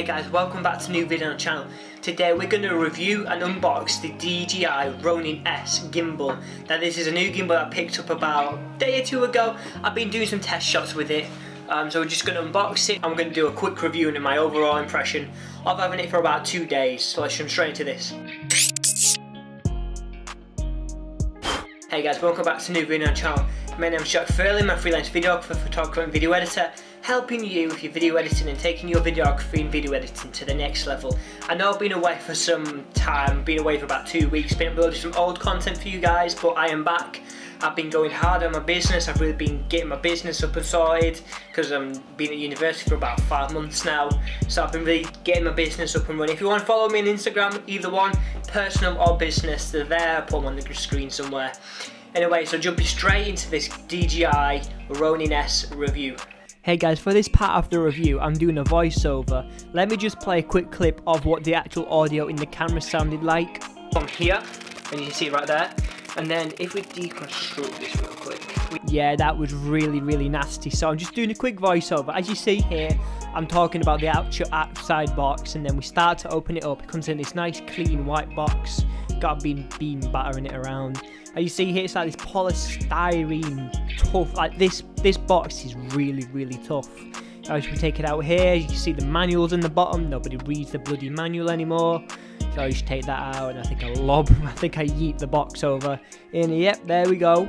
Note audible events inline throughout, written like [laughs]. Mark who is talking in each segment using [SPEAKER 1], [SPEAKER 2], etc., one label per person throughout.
[SPEAKER 1] Hey guys, welcome back to a new video on the channel. Today we're going to review and unbox the DJI Ronin S gimbal. Now this is a new gimbal I picked up about a day or two ago. I've been doing some test shots with it. Um, so we're just going to unbox it. I'm going to do a quick review and my overall impression of having it for about two days. So let's jump straight into this. Hey guys, welcome back to a new video on the channel. My name is Jack Fernley, I'm a freelance videographer, photographer and video editor, helping you with your video editing and taking your videography and video editing to the next level. I know I've been away for some time, been away for about two weeks, been uploading some old content for you guys, but I am back. I've been going hard on my business, I've really been getting my business up and sorted because I've been at university for about five months now. So I've been really getting my business up and running. If you want to follow me on Instagram, either one, personal or business, they're there, I'll put them on the screen somewhere. Anyway, so jumping straight into this DJI Ronin S review. Hey guys, for this part of the review, I'm doing a voiceover. Let me just play a quick clip of what the actual audio in the camera sounded like. From here, and you can see it right there. And then if we deconstruct this real quick. Yeah, that was really, really nasty. So I'm just doing a quick voiceover. As you see here, I'm talking about the actual outside box and then we start to open it up. It comes in this nice clean white box. Got a bean, bean battering it around. And you see here, it's like this polystyrene tough. Like this, this box is really, really tough. As we take it out here, you can see the manuals in the bottom. Nobody reads the bloody manual anymore. So I just take that out and I think I lob, [laughs] I think I yeet the box over. And yep, there we go.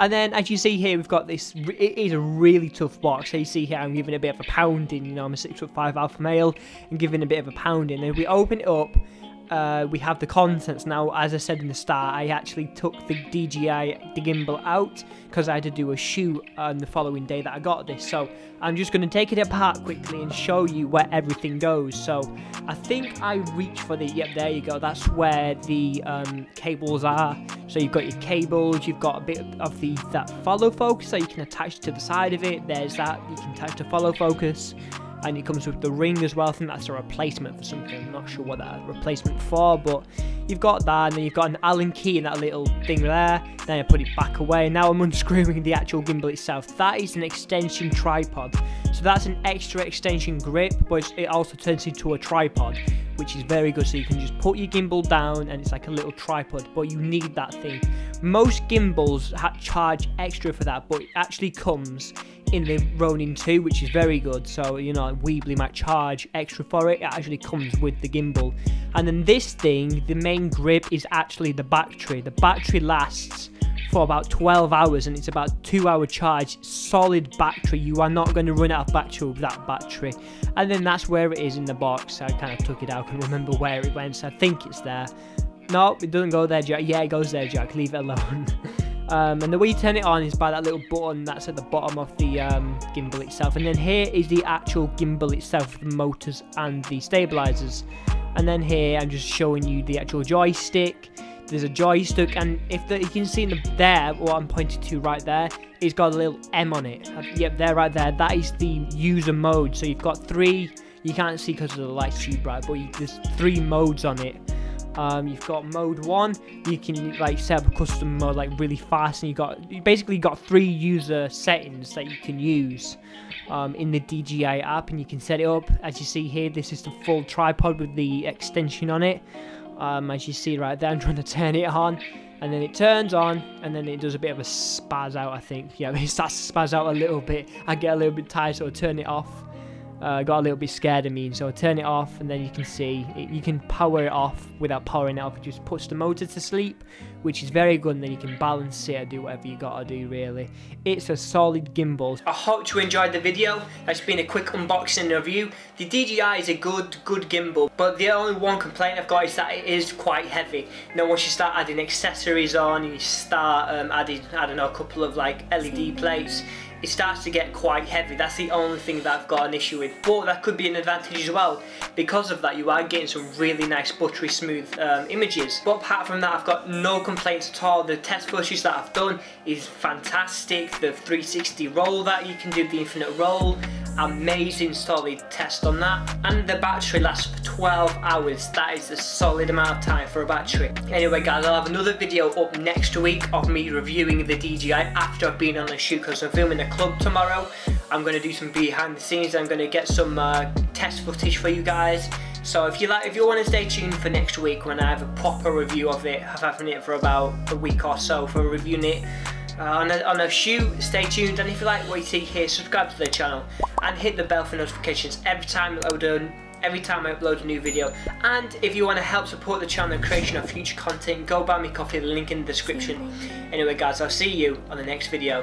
[SPEAKER 1] And then, as you see here, we've got this, it is a really tough box. So you see here, I'm giving a bit of a pounding, you know, I'm a 6 foot 5 alpha male, and giving a bit of a pounding. And if we open it up, uh, we have the contents now. As I said in the start, I actually took the DJI the gimbal out because I had to do a shoot on the following day that I got this. So I'm just going to take it apart quickly and show you where everything goes. So I think I reach for the, yep, there you go. That's where the um, cables are. So you've got your cables, you've got a bit of the that follow focus that you can attach to the side of it. There's that you can attach to follow focus and it comes with the ring as well. I think that's a replacement for something. I'm not sure what that replacement for, but you've got that, and then you've got an Allen key in that little thing there. Then I put it back away. Now I'm [laughs] unscrewing the actual gimbal itself. That is an extension tripod. So that's an extra extension grip, but it also turns into a tripod, which is very good. So you can just put your gimbal down, and it's like a little tripod, but you need that thing. Most gimbals charge extra for that, but it actually comes in the Ronin 2, which is very good. So, you know, Weebly might charge extra for it. It actually comes with the gimbal. And then this thing, the main grip is actually the battery. The battery lasts for about 12 hours and it's about 2 hour charge solid battery you are not going to run out of battery with that battery and then that's where it is in the box I kind of took it out and remember where it went so I think it's there no it doesn't go there Jack yeah it goes there Jack leave it alone [laughs] Um, and the way you turn it on is by that little button that's at the bottom of the um, gimbal itself. And then here is the actual gimbal itself, the motors and the stabilizers. And then here I'm just showing you the actual joystick. There's a joystick, and if the, you can see in the, there, what I'm pointing to right there, it's got a little M on it. Yep, there, right there. That is the user mode. So you've got three. You can't see because of the light's too bright, but you, there's three modes on it. Um, you've got mode one. You can like set up a custom mode like really fast, and you got you basically got three user settings that you can use um, in the DJI app, and you can set it up as you see here. This is the full tripod with the extension on it. Um, as you see right there, [laughs] I'm trying to turn it on. And then it turns on, and then it does a bit of a spaz out, I think. Yeah, [laughs] it starts to spaz out a little bit. I get a little bit tired, so I turn it off uh, got a little bit scared of me so I turn it off and then you can see it, you can power it off without powering it off. It just puts the motor to sleep which is very good and then you can balance it or do whatever you gotta do really. It's a solid gimbal. I hope you enjoyed the video. That's been a quick unboxing review the DJI is a good good gimbal but the only one complaint I've got is that it is quite heavy. Now once you start adding accessories on you start um, adding I don't know a couple of like LED plates it starts to get quite heavy. That's the only thing that I've got an issue with. But that could be an advantage as well. Because of that, you are getting some really nice buttery smooth um, images. But apart from that, I've got no complaints at all. The test footage that I've done is fantastic. The 360 roll that you can do, the infinite roll, amazing solid test on that. And the battery lasts for 12 hours. That is a solid amount of time for a battery. Anyway guys I'll have another video up next week of me reviewing the DJI after I've been on a shoot because I'm filming a club tomorrow. I'm going to do some behind the scenes. I'm going to get some uh, test footage for you guys. So if you like, if you want to stay tuned for next week when I have a proper review of it, I've having it for about a week or so for reviewing it uh, on, a, on a shoot, stay tuned and if you like what you see here, subscribe to the channel and hit the bell for notifications every time I upload every time I upload a new video. And if you want to help support the channel and creation of future content, go buy me coffee, the link in the description. Anyway guys, I'll see you on the next video.